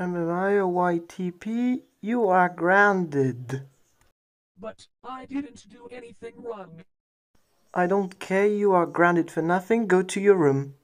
EmilianoYTP, you are grounded. But I didn't do anything wrong. I don't care, you are grounded for nothing. Go to your room.